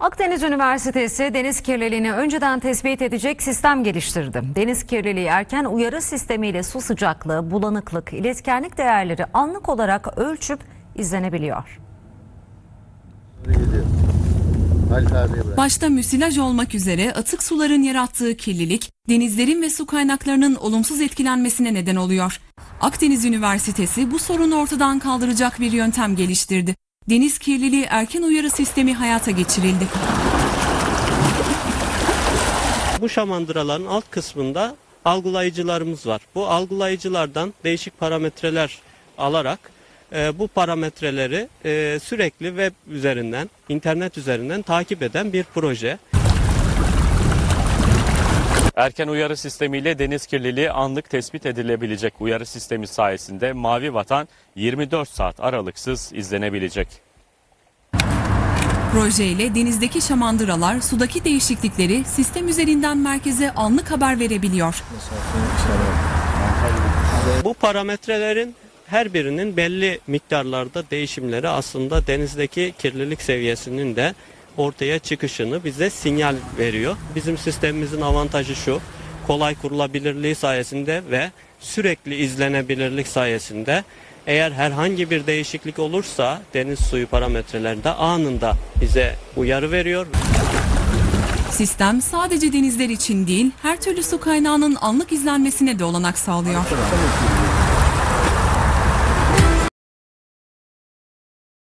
Akdeniz Üniversitesi deniz kirliliğini önceden tespit edecek sistem geliştirdi. Deniz kirliliği erken uyarı sistemiyle su sıcaklığı, bulanıklık, iletkenlik değerleri anlık olarak ölçüp izlenebiliyor. Başta müsilaj olmak üzere atık suların yarattığı kirlilik, denizlerin ve su kaynaklarının olumsuz etkilenmesine neden oluyor. Akdeniz Üniversitesi bu sorunu ortadan kaldıracak bir yöntem geliştirdi. Deniz kirliliği erken uyarı sistemi hayata geçirildi. Bu şamandıraların alt kısmında algılayıcılarımız var. Bu algılayıcılardan değişik parametreler alarak e, bu parametreleri e, sürekli web üzerinden, internet üzerinden takip eden bir proje. Erken uyarı sistemiyle deniz kirliliği anlık tespit edilebilecek uyarı sistemi sayesinde Mavi Vatan 24 saat aralıksız izlenebilecek. Projeyle denizdeki şamandıralar sudaki değişiklikleri sistem üzerinden merkeze anlık haber verebiliyor. Bu parametrelerin her birinin belli miktarlarda değişimleri aslında denizdeki kirlilik seviyesinin de ortaya çıkışını bize sinyal veriyor. Bizim sistemimizin avantajı şu. Kolay kurulabilirliği sayesinde ve sürekli izlenebilirlik sayesinde eğer herhangi bir değişiklik olursa deniz suyu parametrelerinde anında bize uyarı veriyor. Sistem sadece denizler için değil, her türlü su kaynağının anlık izlenmesine de olanak sağlıyor.